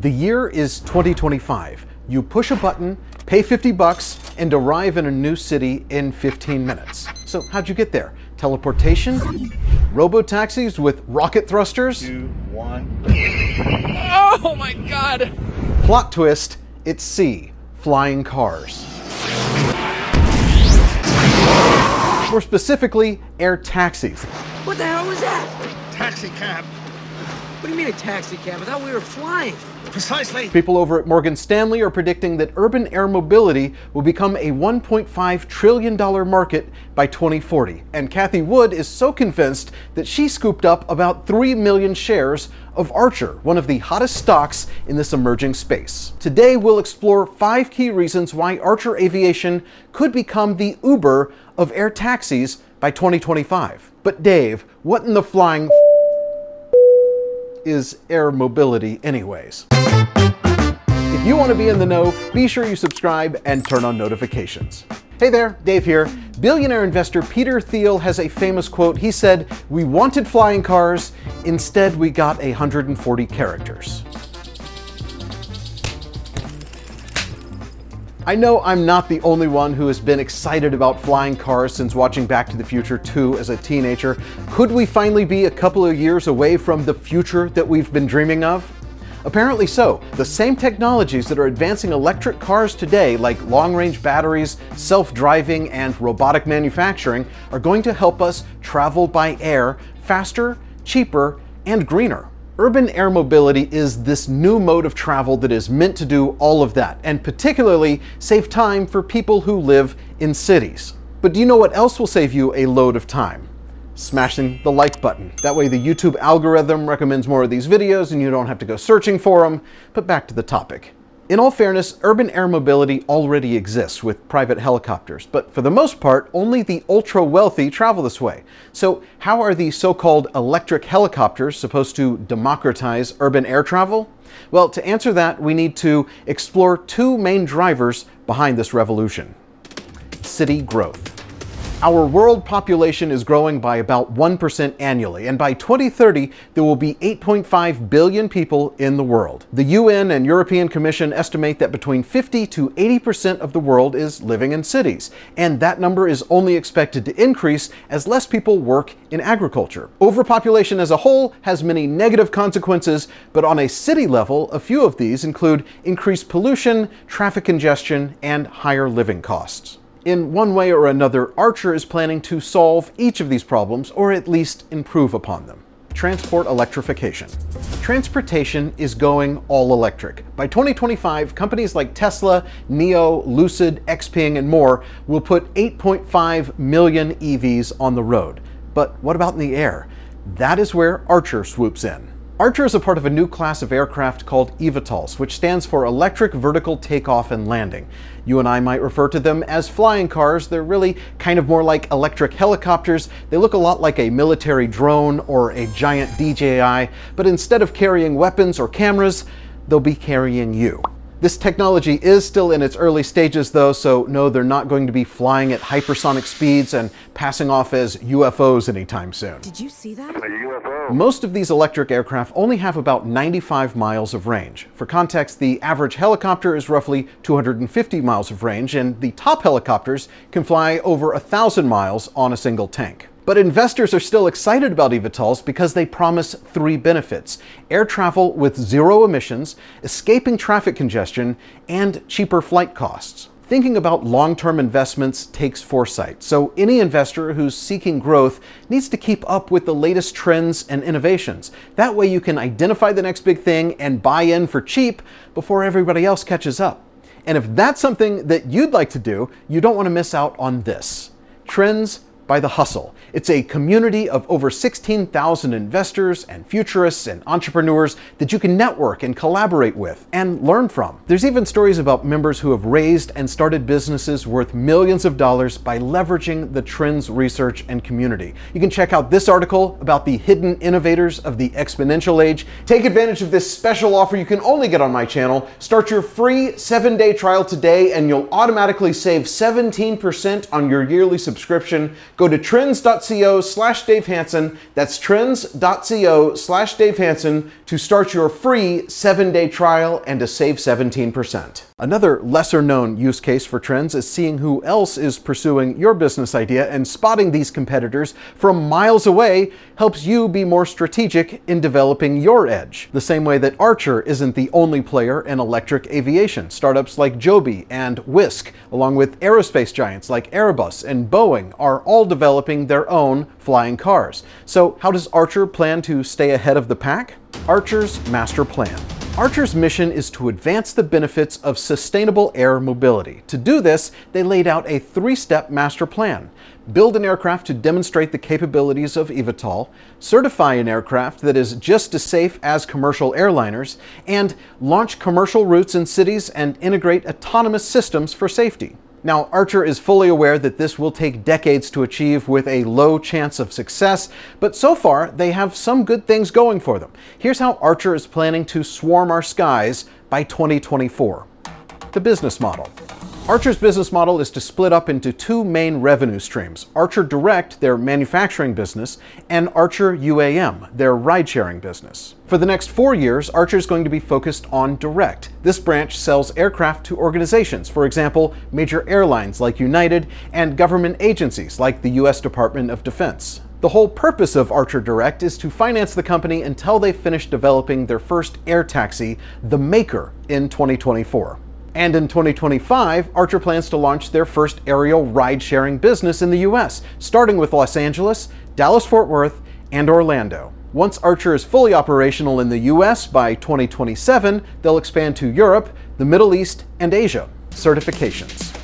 The year is 2025. You push a button, pay 50 bucks, and arrive in a new city in 15 minutes. So how'd you get there? Teleportation? Robo-taxis with rocket thrusters? Two, one. Oh my god! Plot twist, it's C, flying cars. More specifically, air taxis. What the hell was that? Taxi cab. What do you mean a taxi cab? I thought we were flying. Precisely. People over at Morgan Stanley are predicting that urban air mobility will become a $1.5 trillion market by 2040. And Cathie Wood is so convinced that she scooped up about 3 million shares of Archer, one of the hottest stocks in this emerging space. Today, we'll explore five key reasons why Archer Aviation could become the Uber of air taxis by 2025. But Dave, what in the flying is air mobility anyways? If you want to be in the know, be sure you subscribe and turn on notifications. Hey there, Dave here. Billionaire investor Peter Thiel has a famous quote. He said, We wanted flying cars, instead, we got 140 characters. I know I'm not the only one who has been excited about flying cars since watching Back to the Future 2 as a teenager. Could we finally be a couple of years away from the future that we've been dreaming of? Apparently so. The same technologies that are advancing electric cars today, like long-range batteries, self-driving, and robotic manufacturing, are going to help us travel by air faster, cheaper, and greener. Urban air mobility is this new mode of travel that is meant to do all of that, and particularly save time for people who live in cities. But do you know what else will save you a load of time? Smashing the like button. That way the YouTube algorithm recommends more of these videos and you don't have to go searching for them. But back to the topic. In all fairness, urban air mobility already exists with private helicopters, but for the most part, only the ultra wealthy travel this way. So how are the so-called electric helicopters supposed to democratize urban air travel? Well, to answer that, we need to explore two main drivers behind this revolution. City growth. Our world population is growing by about 1% annually, and by 2030, there will be 8.5 billion people in the world. The UN and European Commission estimate that between 50 to 80% of the world is living in cities, and that number is only expected to increase as less people work in agriculture. Overpopulation as a whole has many negative consequences, but on a city level, a few of these include increased pollution, traffic congestion, and higher living costs. In one way or another, Archer is planning to solve each of these problems, or at least improve upon them. Transport electrification. Transportation is going all electric. By 2025, companies like Tesla, NIO, Lucid, Xpeng, and more will put 8.5 million EVs on the road. But what about in the air? That is where Archer swoops in. Archer is a part of a new class of aircraft called eVTOLs, which stands for Electric Vertical Takeoff and Landing. You and I might refer to them as flying cars. They're really kind of more like electric helicopters. They look a lot like a military drone or a giant DJI, but instead of carrying weapons or cameras, they'll be carrying you. This technology is still in its early stages though, so no, they're not going to be flying at hypersonic speeds and passing off as UFOs anytime soon. Did you see that? Most of these electric aircraft only have about 95 miles of range. For context, the average helicopter is roughly 250 miles of range, and the top helicopters can fly over 1,000 miles on a single tank. But investors are still excited about eVTOLs because they promise three benefits. Air travel with zero emissions, escaping traffic congestion, and cheaper flight costs. Thinking about long-term investments takes foresight, so any investor who's seeking growth needs to keep up with the latest trends and innovations. That way you can identify the next big thing and buy in for cheap before everybody else catches up. And if that's something that you'd like to do, you don't want to miss out on this. Trends by The Hustle. It's a community of over 16,000 investors and futurists and entrepreneurs that you can network and collaborate with and learn from. There's even stories about members who have raised and started businesses worth millions of dollars by leveraging the trends research and community. You can check out this article about the hidden innovators of the exponential age. Take advantage of this special offer you can only get on my channel. Start your free seven day trial today and you'll automatically save 17% on your yearly subscription. Go to trends.co slash Dave Hanson. That's trends.co slash Dave Hanson to start your free seven day trial and to save 17%. Another lesser known use case for Trends is seeing who else is pursuing your business idea and spotting these competitors from miles away helps you be more strategic in developing your edge. The same way that Archer isn't the only player in electric aviation. Startups like Joby and Wisk, along with aerospace giants like Airbus and Boeing, are all developing their own flying cars. So, how does Archer plan to stay ahead of the pack? Archer's master plan. Archer's mission is to advance the benefits of sustainable air mobility. To do this, they laid out a three-step master plan. Build an aircraft to demonstrate the capabilities of eVTOL, certify an aircraft that is just as safe as commercial airliners, and launch commercial routes in cities and integrate autonomous systems for safety. Now, Archer is fully aware that this will take decades to achieve with a low chance of success, but so far they have some good things going for them. Here's how Archer is planning to swarm our skies by 2024. The business model. Archer's business model is to split up into two main revenue streams Archer Direct, their manufacturing business, and Archer UAM, their ride sharing business. For the next four years, Archer is going to be focused on direct. This branch sells aircraft to organizations, for example, major airlines like United and government agencies like the U.S. Department of Defense. The whole purpose of Archer Direct is to finance the company until they finish developing their first air taxi, the Maker, in 2024. And in 2025, Archer plans to launch their first aerial ride sharing business in the US, starting with Los Angeles, Dallas Fort Worth, and Orlando. Once Archer is fully operational in the US by 2027, they'll expand to Europe, the Middle East, and Asia. Certifications.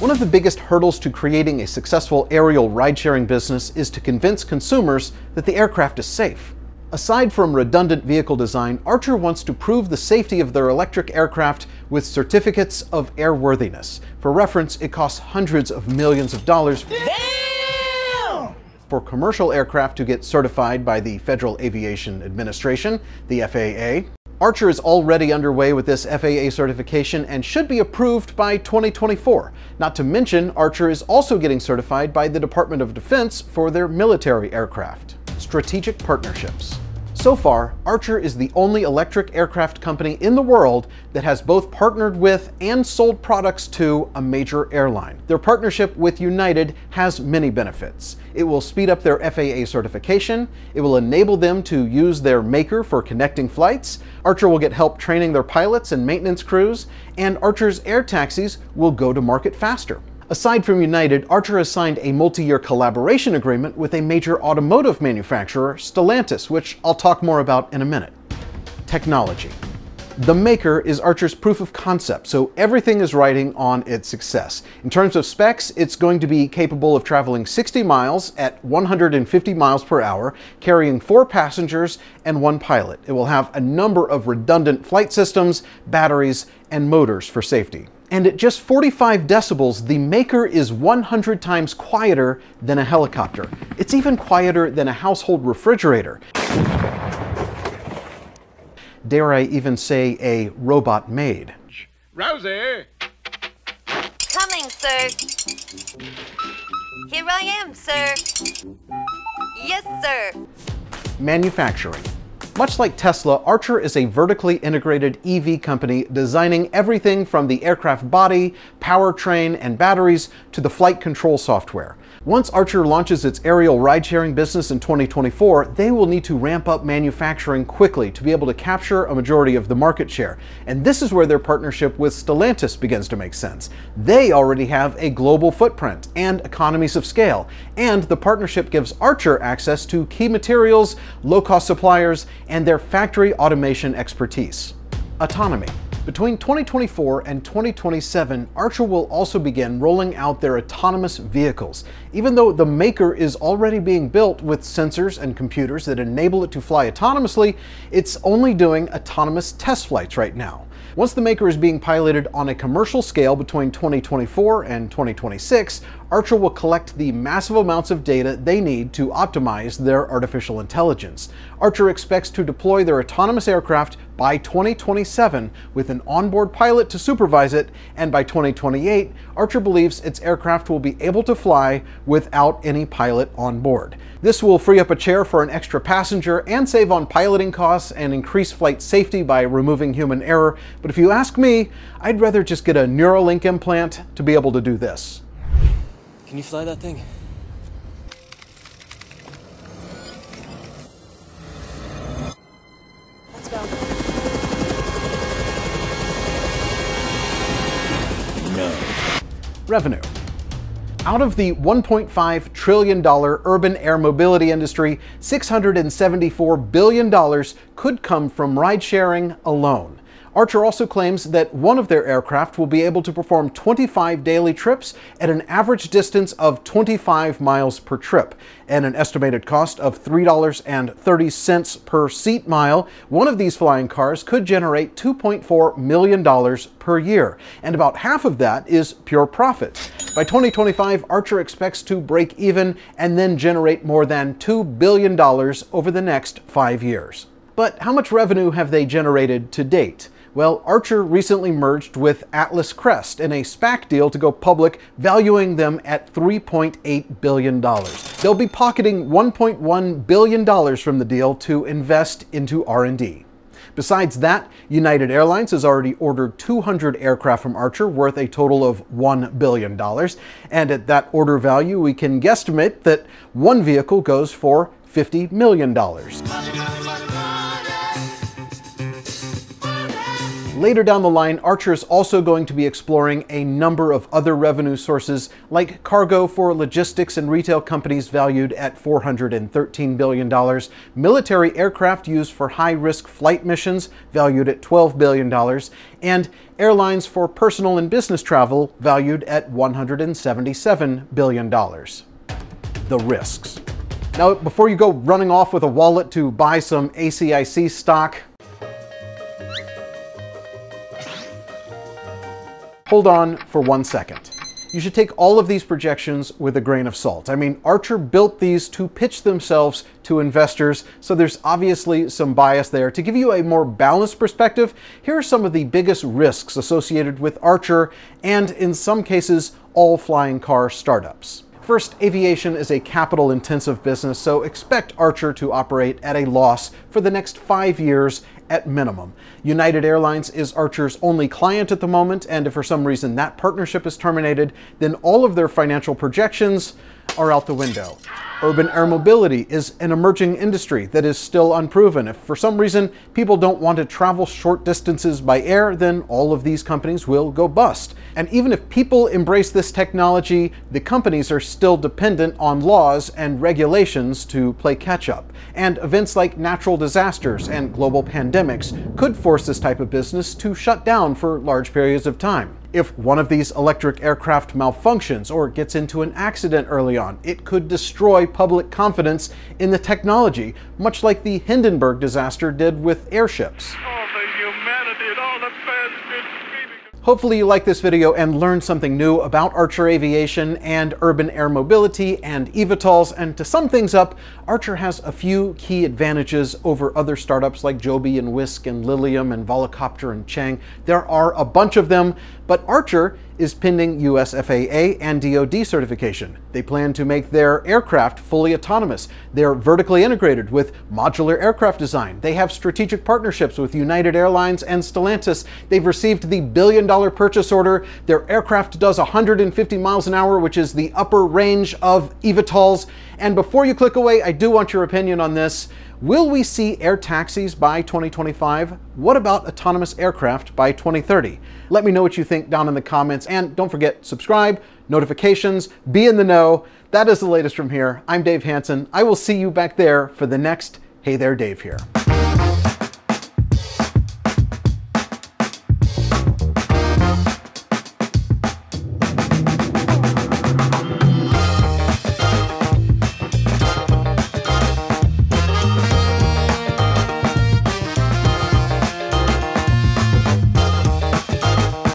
One of the biggest hurdles to creating a successful aerial ride sharing business is to convince consumers that the aircraft is safe. Aside from redundant vehicle design, Archer wants to prove the safety of their electric aircraft with certificates of airworthiness. For reference, it costs hundreds of millions of dollars Damn! for commercial aircraft to get certified by the Federal Aviation Administration, the FAA. Archer is already underway with this FAA certification and should be approved by 2024. Not to mention, Archer is also getting certified by the Department of Defense for their military aircraft strategic partnerships. So far, Archer is the only electric aircraft company in the world that has both partnered with and sold products to a major airline. Their partnership with United has many benefits. It will speed up their FAA certification, it will enable them to use their maker for connecting flights, Archer will get help training their pilots and maintenance crews, and Archer's air taxis will go to market faster. Aside from United, Archer has signed a multi-year collaboration agreement with a major automotive manufacturer, Stellantis, which I'll talk more about in a minute. Technology. The Maker is Archer's proof of concept, so everything is riding on its success. In terms of specs, it's going to be capable of traveling 60 miles at 150 miles per hour, carrying four passengers and one pilot. It will have a number of redundant flight systems, batteries, and motors for safety. And at just 45 decibels, the Maker is 100 times quieter than a helicopter. It's even quieter than a household refrigerator. Dare I even say a robot maid. Rosie! Coming, sir. Here I am, sir. Yes, sir. Manufacturing. Much like Tesla, Archer is a vertically integrated EV company designing everything from the aircraft body, powertrain, and batteries to the flight control software. Once Archer launches its aerial ride-sharing business in 2024, they will need to ramp up manufacturing quickly to be able to capture a majority of the market share. And this is where their partnership with Stellantis begins to make sense. They already have a global footprint and economies of scale, and the partnership gives Archer access to key materials, low-cost suppliers, and their factory automation expertise. Autonomy. Between 2024 and 2027, Archer will also begin rolling out their autonomous vehicles. Even though the Maker is already being built with sensors and computers that enable it to fly autonomously, it's only doing autonomous test flights right now. Once the Maker is being piloted on a commercial scale between 2024 and 2026, Archer will collect the massive amounts of data they need to optimize their artificial intelligence. Archer expects to deploy their autonomous aircraft by 2027 with an onboard pilot to supervise it, and by 2028, Archer believes its aircraft will be able to fly without any pilot on board. This will free up a chair for an extra passenger and save on piloting costs and increase flight safety by removing human error, but if you ask me, I'd rather just get a Neuralink implant to be able to do this. Can you fly that thing? Let's go. Revenue. Out of the $1.5 trillion urban air mobility industry, $674 billion could come from ride sharing alone. Archer also claims that one of their aircraft will be able to perform 25 daily trips at an average distance of 25 miles per trip and an estimated cost of $3.30 per seat mile. One of these flying cars could generate $2.4 million per year, and about half of that is pure profit. By 2025, Archer expects to break even and then generate more than $2 billion over the next five years. But how much revenue have they generated to date? Well, Archer recently merged with Atlas Crest in a SPAC deal to go public, valuing them at $3.8 billion. They'll be pocketing $1.1 billion from the deal to invest into R&D. Besides that, United Airlines has already ordered 200 aircraft from Archer worth a total of $1 billion. And at that order value, we can guesstimate that one vehicle goes for $50 million. Later down the line, Archer is also going to be exploring a number of other revenue sources, like cargo for logistics and retail companies valued at $413 billion, military aircraft used for high risk flight missions valued at $12 billion, and airlines for personal and business travel valued at $177 billion. The risks. Now, before you go running off with a wallet to buy some ACIC stock, hold on for one second. You should take all of these projections with a grain of salt. I mean, Archer built these to pitch themselves to investors, so there's obviously some bias there. To give you a more balanced perspective, here are some of the biggest risks associated with Archer and, in some cases, all flying car startups. First, aviation is a capital intensive business, so expect Archer to operate at a loss for the next five years at minimum. United Airlines is Archer's only client at the moment, and if for some reason that partnership is terminated, then all of their financial projections are out the window. Urban air mobility is an emerging industry that is still unproven. If for some reason people don't want to travel short distances by air, then all of these companies will go bust. And even if people embrace this technology, the companies are still dependent on laws and regulations to play catch up. And events like natural disasters and global pandemics could force this type of business to shut down for large periods of time. If one of these electric aircraft malfunctions or gets into an accident early on, it could destroy public confidence in the technology, much like the Hindenburg disaster did with airships. All the humanity and all the fans did Hopefully you liked this video and learned something new about Archer Aviation and urban air mobility and eVTOLs. And to sum things up, Archer has a few key advantages over other startups like Joby and Wisk and Lilium and Volocopter and EHang. There are a bunch of them, but Archer is pending US FAA and DoD certification. They plan to make their aircraft fully autonomous. They're vertically integrated with modular aircraft design. They have strategic partnerships with United Airlines and Stellantis. They've received the billion dollar purchase order. Their aircraft does 150 miles an hour, which is the upper range of eVTOLs. And before you click away, I do want your opinion on this. Will we see air taxis by 2025? What about autonomous aircraft by 2030? Let me know what you think down in the comments and don't forget subscribe, notifications, be in the know. That is the latest from here. I'm Dave Hanson. I will see you back there for the next Hey There Dave here.